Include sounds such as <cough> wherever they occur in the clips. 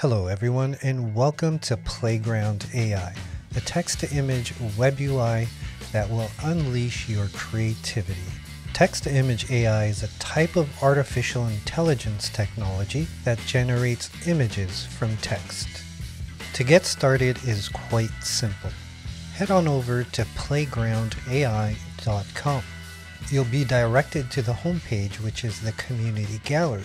Hello, everyone, and welcome to Playground AI, a text to image web UI that will unleash your creativity. Text to image AI is a type of artificial intelligence technology that generates images from text. To get started is quite simple. Head on over to playgroundai.com. You'll be directed to the homepage, which is the community gallery.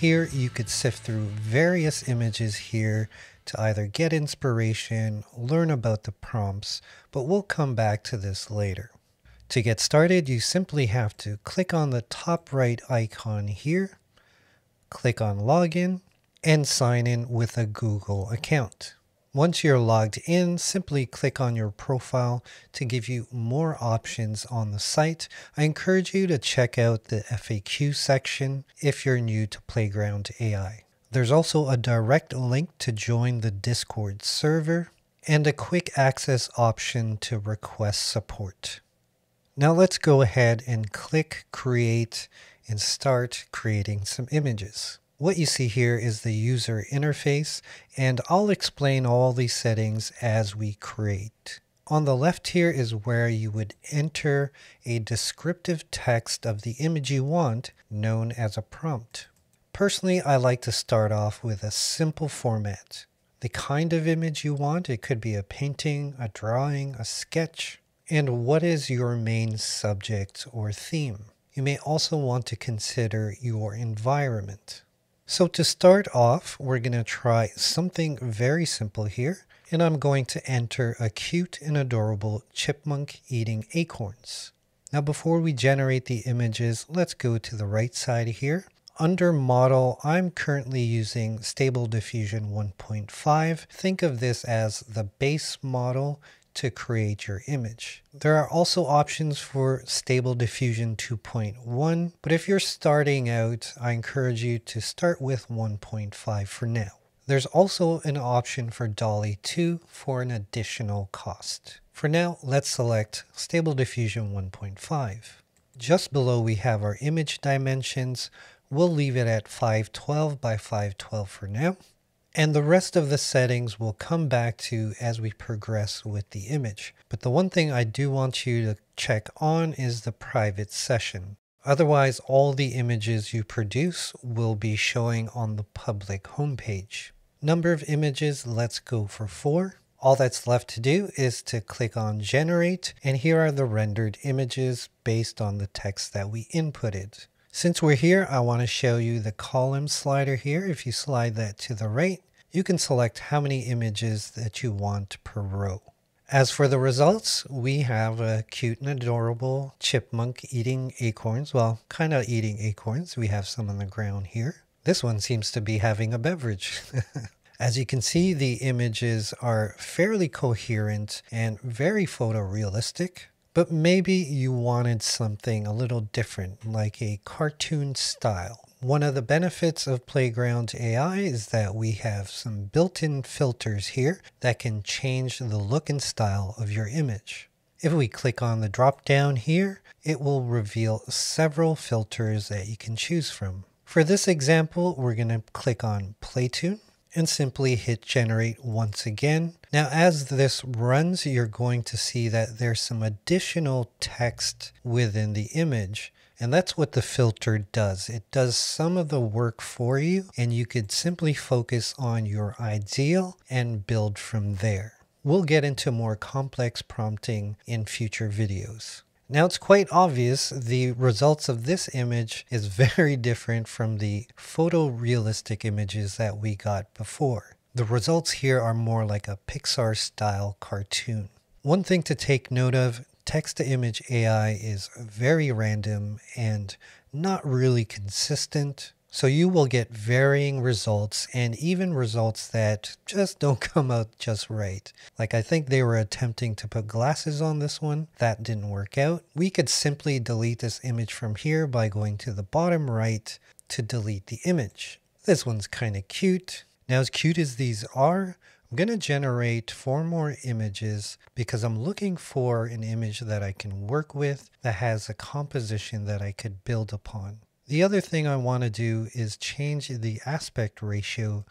Here you could sift through various images here to either get inspiration, learn about the prompts, but we'll come back to this later. To get started, you simply have to click on the top right icon here, click on login, and sign in with a Google account. Once you're logged in, simply click on your profile to give you more options on the site. I encourage you to check out the FAQ section if you're new to Playground AI. There's also a direct link to join the Discord server and a quick access option to request support. Now let's go ahead and click create and start creating some images. What you see here is the user interface, and I'll explain all these settings as we create. On the left here is where you would enter a descriptive text of the image you want, known as a prompt. Personally, I like to start off with a simple format. The kind of image you want, it could be a painting, a drawing, a sketch, and what is your main subject or theme. You may also want to consider your environment. So to start off, we're going to try something very simple here. And I'm going to enter a cute and adorable chipmunk eating acorns. Now before we generate the images, let's go to the right side here. Under model, I'm currently using Stable Diffusion 1.5. Think of this as the base model to create your image. There are also options for Stable Diffusion 2.1, but if you're starting out, I encourage you to start with 1.5 for now. There's also an option for DALL-E 2 for an additional cost. For now, let's select Stable Diffusion 1.5. Just below we have our image dimensions. We'll leave it at 512 by 512 for now. And the rest of the settings we'll come back to as we progress with the image. But the one thing I do want you to check on is the private session. Otherwise, all the images you produce will be showing on the public homepage. Number of images, let's go for four. All that's left to do is to click on generate and here are the rendered images based on the text that we inputted. Since we're here, I want to show you the column slider here. If you slide that to the right, you can select how many images that you want per row. As for the results, we have a cute and adorable chipmunk eating acorns. Well, kind of eating acorns. We have some on the ground here. This one seems to be having a beverage. <laughs> As you can see, the images are fairly coherent and very photorealistic. But maybe you wanted something a little different, like a cartoon style. One of the benefits of Playground AI is that we have some built-in filters here that can change the look and style of your image. If we click on the drop down here, it will reveal several filters that you can choose from. For this example, we're going to click on Playtoon and simply hit generate once again. Now as this runs, you're going to see that there's some additional text within the image. And that's what the filter does. It does some of the work for you and you could simply focus on your ideal and build from there. We'll get into more complex prompting in future videos. Now it's quite obvious the results of this image is <laughs> very different from the photorealistic images that we got before. The results here are more like a Pixar style cartoon. One thing to take note of, text to image AI is very random and not really consistent. So you will get varying results and even results that just <laughs> don't come out just right. Like I think they were attempting to put glasses on this one. That didn't work out. We could simply delete this image from here by going to the bottom right to delete the image. This one's kind of cute. Now as cute as these are, I'm going to generate four more images because I'm looking for an image that I can work with that has a composition that I could build upon. The other thing I want to do is change the aspect ratio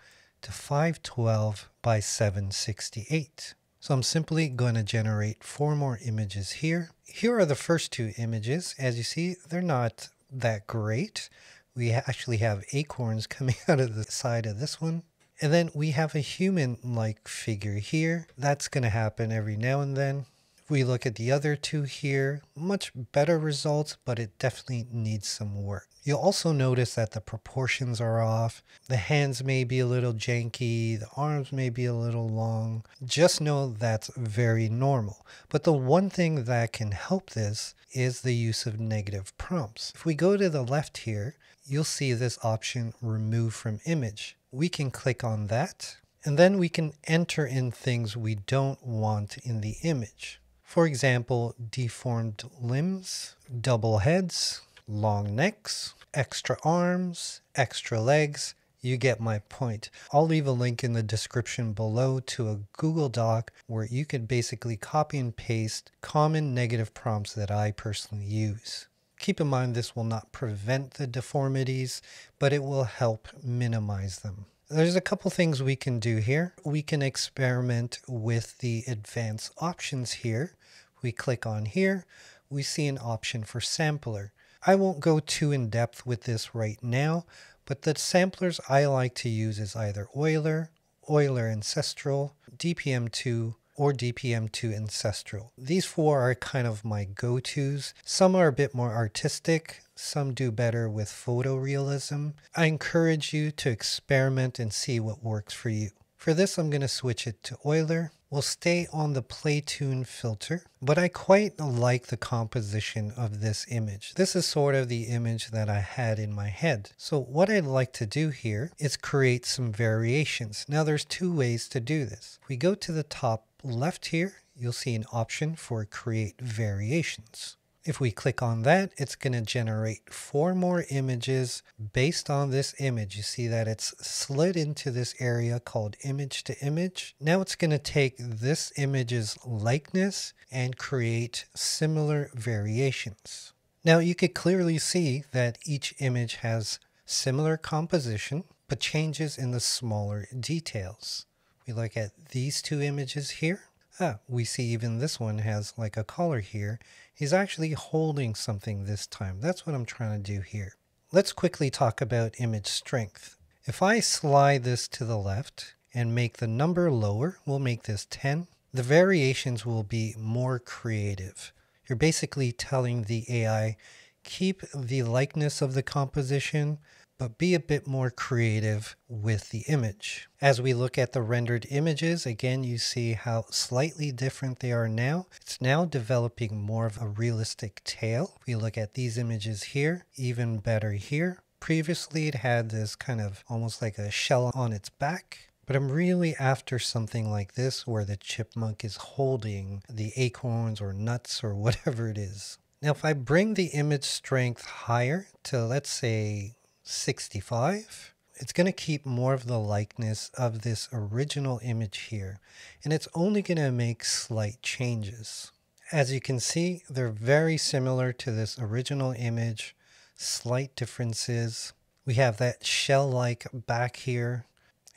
to 512 by 768. So I'm simply going to generate four more images here. Here are the first two images. As you see, they're not that great. We actually have acorns <laughs> coming out of the side of this one. And then we have a human-like figure here. That's going to happen every now and then. If we look at the other two here, much better results, but it definitely needs some work. You'll also notice that the proportions are off. The hands may be a little janky, the arms may be a little long. Just know that's very normal. But the one thing that can help this is the use of negative prompts. If we go to the left here, you'll see this option remove from image. We can click on that and then we can enter in things we don't want in the image. For example, deformed limbs, double heads, long necks, extra arms, extra legs. You get my point. I'll leave a link in the description below to a Google Doc where you can basically copy and paste common negative prompts that I personally use. Keep in mind this will not prevent the deformities, but it will help minimize them. There's a couple things we can do here. We can experiment with the advanced options here we click on here, we see an option for sampler. I won't go too in depth with this right now, but the samplers I like to use is either Euler, Euler Ancestral, DPM2, or DPM2 Ancestral. These four are kind of my go-tos. Some are a bit more artistic, some do better with photorealism. I encourage you to experiment and see what works for you. For this, I'm going to switch it to Euler We'll stay on the Playtoon filter, but I quite like the composition of this image. This is sort of the image that I had in my head. So what I'd like to do here is create some variations. Now there's two ways to do this. We go to the top left here, you'll see an option for create variations. If we click on that, it's going to generate four more images based on this image. You see that it's slid into this area called image to image. Now it's going to take this image's likeness and create similar variations. Now you could clearly see that each image has similar composition, but changes in the smaller details. We look at these two images here. Ah, we see even this one has like a collar here He's actually holding something this time. That's what I'm trying to do here. Let's quickly talk about image strength. If I slide this to the left and make the number lower, we'll make this 10, the variations will be more creative. You're basically telling the AI, keep the likeness of the composition, but be a bit more creative with the image. As we look at the rendered images, again, you see how slightly different they are now. It's now developing more of a realistic tail. We look at these images here, even better here. Previously, it had this kind of almost like a shell on its back. But I'm really after something like this where the chipmunk is holding the acorns or nuts or <laughs> whatever it is. Now, if I bring the image strength higher to, let's say, 65, it's going to keep more of the likeness of this original image here, and it's only going to make slight changes. As you can see, they're very similar to this original image, slight differences. We have that shell-like back here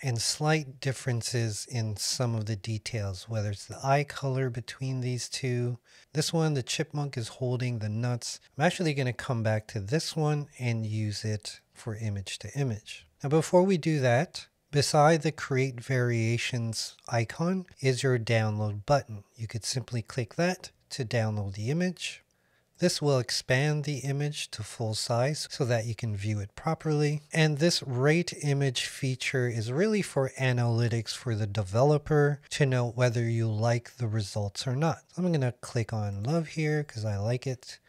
and slight differences in some of the details, whether it's the eye color between these two. This one, the chipmunk is holding the nuts. I'm actually going to come back to this one and use it for image to image. Now before we do that, beside the create variations icon is your download button. You could simply click that to download the image. This will expand the image to full size so that you can view it properly. And this rate image feature is really for analytics for the developer to know whether you like the results or not. I'm going to click on love here because I like it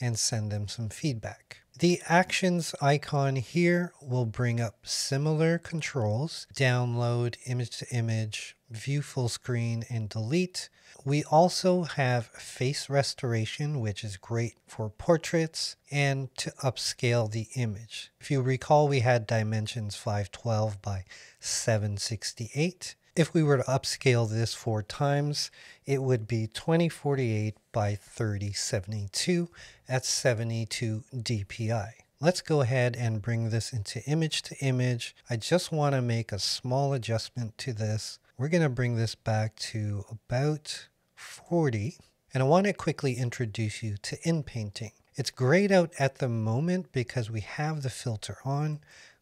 and send them some feedback. The actions icon here will bring up similar controls, download, image to image, view full screen, and delete. We also have face restoration, which is great for portraits and to upscale the image. If you recall, we had dimensions 512 by 768. If we were to upscale this four times, it would be 2048 by 3072 at 72 dpi. Let's go ahead and bring this into image to image. I just want to make a small adjustment to this. We're going to bring this back to about 40. And I want to quickly introduce you to inpainting. It's grayed out at the moment because we have the filter on.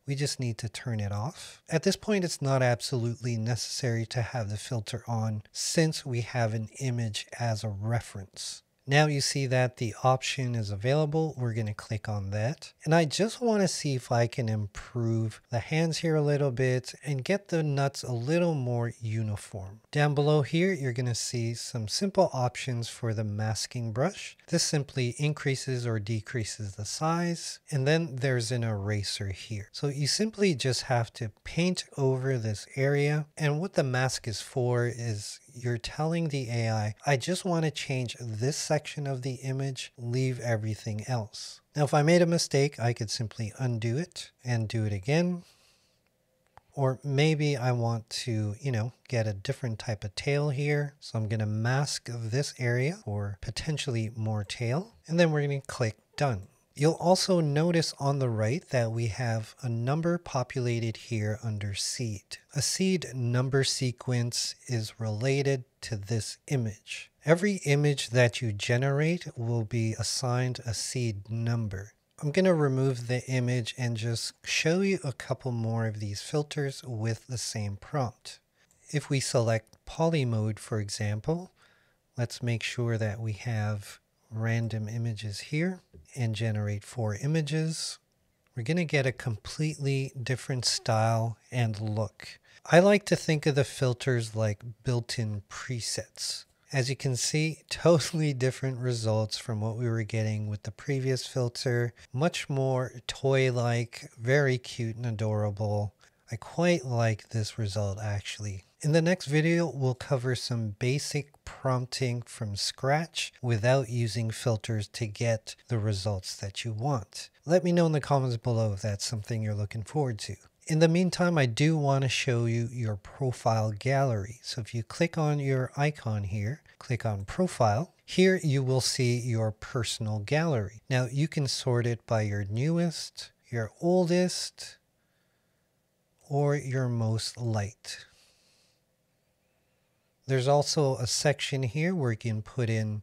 We just need to turn it off. At this point, it's not absolutely necessary to have the filter on since we have an image as a reference. Now you see that the option is available. We're going to click on that. And I just want to see if I can improve the hands here a little bit and get the nuts a little more uniform. Down below here, you're going to see some simple options for the masking brush. This simply increases or decreases the size. And then there's an eraser here. So you simply just have to paint over this area. And what the mask is for is you're telling the AI, I just want to change this section of the image, leave everything else. Now, if I made a mistake, I could simply undo it and do it again. Or maybe I want to, you know, get a different type of tail here. So I'm going to mask this area for potentially more tail. And then we're going to click done. You'll also notice on the right that we have a number populated here under seed. A seed number sequence is related to this image. Every image that you generate will be assigned a seed number. I'm going to remove the image and just show you a couple more of these filters with the same prompt. If we select poly mode, for example, let's make sure that we have random images here and generate four images. We're going to get a completely different style and look. I like to think of the filters like built-in presets. As you can see, <laughs> totally different results from what we were getting with the previous filter. Much more toy-like, very cute and adorable. I quite like this result actually. In the next video, we'll cover some basic prompting from scratch without using filters to get the results that you want. Let me know in the comments below if that's something you're looking forward to. In the meantime, I do want to show you your profile gallery. So if you click on your icon here, click on profile, here you will see your personal gallery. Now you can sort it by your newest, your oldest, or your most liked. There's also a section here where you can put in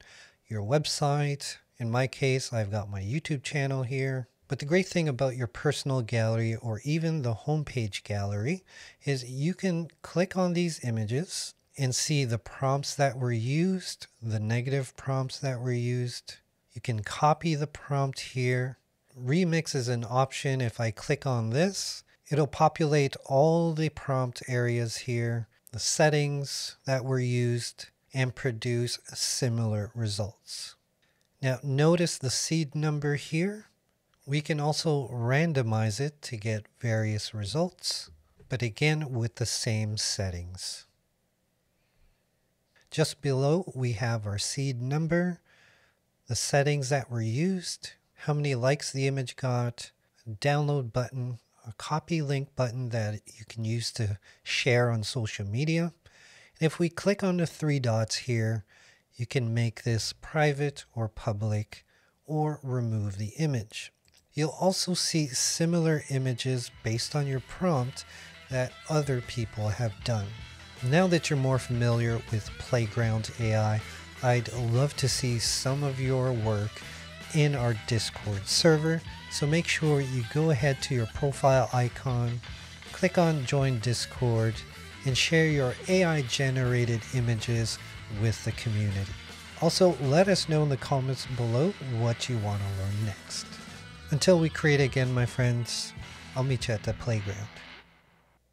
your website. In my case, I've got my YouTube channel here. But the great thing about your personal gallery or even the homepage gallery is you can click on these images and see the prompts that were used, the negative prompts that were used. You can copy the prompt here. Remix is an option. If I click on this, it'll populate all the prompt areas here the settings that were used and produce similar results. Now notice the seed number here. We can also randomize it to get various results, but again with the same settings. Just below we have our seed number, the settings that were used, how many likes the image got, download button, a copy link button that you can use to share on social media. And if we click on the three dots here, you can make this private or public or remove the image. You'll also see similar images based on your prompt that other people have done. Now that you're more familiar with Playground AI, I'd love to see some of your work in our Discord server. So make sure you go ahead to your profile icon, click on join Discord, and share your AI generated images with the community. Also, let us know in the comments below what you want to learn next. Until we create again, my friends, I'll meet you at the playground.